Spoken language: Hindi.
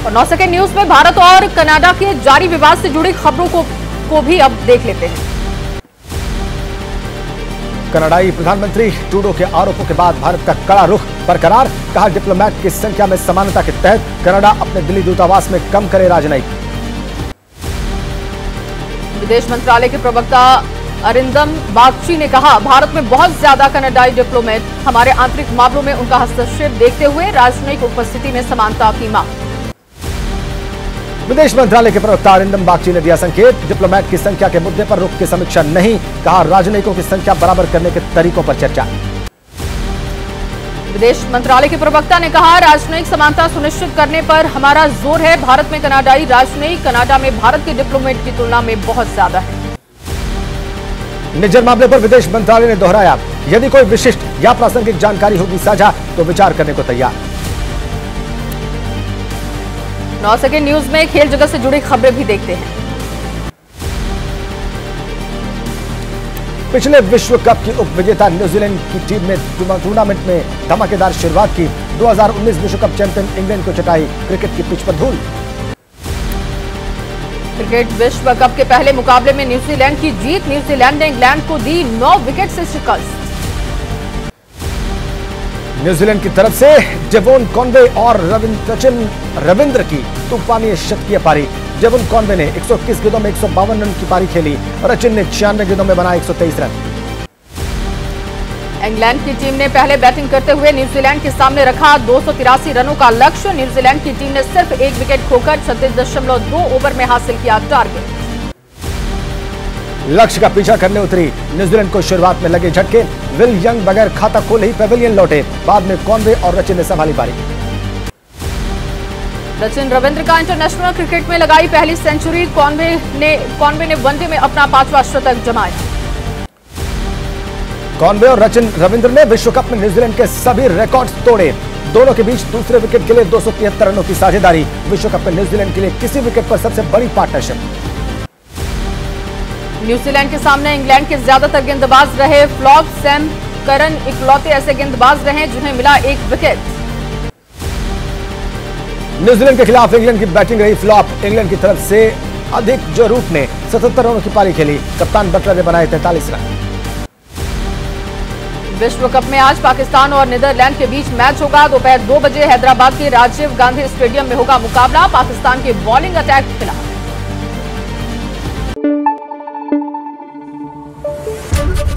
और नौ सेकेंड न्यूज़ में भारत और कनाडा के जारी विवाद से जुड़ी खबरों को को भी अब देख लेते हैं। कनाडाई प्रधानमंत्री ट्रूडो के आरोपों के बाद भारत का कड़ा रुख बरकरार। कहा डिप्लोमेट की संख्या में समानता के तहत कनाडा अपने दिल्ली दूतावास में कम करे राजनयिक। विदेश मंत्रालय के प्रवक्ता अरिंदम बागची ने कहा भारत में बहुत ज़्यादा कनाडाई डिप्लोमेट हमारे आंतरिक मामलों में उनका हस्तक्षेप देखते हुए राजनयिक उपस्थिति में समानता की मांग। विदेश मंत्रालय के प्रवक्ता अरिंदम बागची ने दिया संकेत डिप्लोमैट की संख्या के मुद्दे पर रुख की समीक्षा नहीं कहा राजनयिकों की संख्या बराबर करने के तरीकों पर चर्चा। विदेश मंत्रालय के प्रवक्ता ने कहा राजनयिक समानता सुनिश्चित करने पर हमारा ज़ोर है भारत में कनाडाई राजनयिक कनाडा में भारत के डिप्लोमेट की तुलना में बहुत ज़्यादा है। निज्जर मामले पर विदेश मंत्रालय ने दोहराया यदि कोई विशिष्ट या प्रासंगिक जानकारी होगी साझा तो विचार करने को तैयार। नौ सेकेंड न्यूज़ में खेल जगत से जुड़ी खबरें भी देखते हैं। पिछले विश्व कप की उप विजेता न्यूजीलैंड की टीम ने टूर्नामेंट में धमाकेदार शुरुआत की। 2019 विश्व कप चैंपियन इंग्लैंड को चटाई क्रिकेट की पिच पर धूल। क्रिकेट विश्व कप के पहले मुकाबले में न्यूजीलैंड की जीत न्यूजीलैंड ने इंग्लैंड को दी नौ विकेट से शिकस्त। न्यूजीलैंड की तरफ़ से जेवोन कॉन्वे और रविंद्र सचिन रविंद्र की तूफानी शतकीय पारी। जेवोन कॉन्वे ने 121 गेंदों में एक रन की पारी खेली और सचिन ने छियानवे गेंदों में बनाए 123 रन। इंग्लैंड की टीम ने पहले बैटिंग करते हुए न्यूजीलैंड के सामने रखा दो सौ तिरासी रनों का लक्ष्य। न्यूजीलैंड की टीम ने सिर्फ़ एक विकेट खोकर छत्तीस ओवर में हासिल किया टारगेट। लक्ष्य का पीछा करने उतरी। न्यूजीलैंड को शुरुआत में लगे झटके। विल यंग बगैर खाता खोले ही पेविलियन लौटे। बाद में कॉनवे और रचिन ने संभाली पारी। रचिन रविंद्र का इंटरनेशनल क्रिकेट में लगाई पहली सेंचुरी कॉनवे ने कॉनवे ने वनडे में अपना पांचवा शतक जमाया। कॉनवे और रचिन रविंद्र ने विश्व कप में न्यूजीलैंड के सभी रिकॉर्ड्स तोड़े। दोनों के बीच दूसरे विकेट के लिए दो रनों की साझेदारी। विश्व कप में न्यूजीलैंड के लिए किसी विकेट पर सबसे बड़ी पार्टनरशिप न्यूजीलैंड के सामने इंग्लैंड के ज़्यादातर गेंदबाज रहे फ्लॉप सैम करन इकलौते ऐसे गेंदबाज रहे जिन्हें मिला एक विकेट। न्यूजीलैंड के खिलाफ इंग्लैंड की बैटिंग रही फ्लॉप। इंग्लैंड की तरफ़ से अधिक जो रूप ने 77 रनों की पारी खेली। कप्तान बटलर ने बनाए 43 रन। विश्व कप में आज पाकिस्तान और नीदरलैंड के बीच मैच होगा। दोपहर दो बजे हैदराबाद के राजीव गांधी स्टेडियम में होगा मुकाबला। पाकिस्तान के बॉलिंग अटैक के खिलाफ।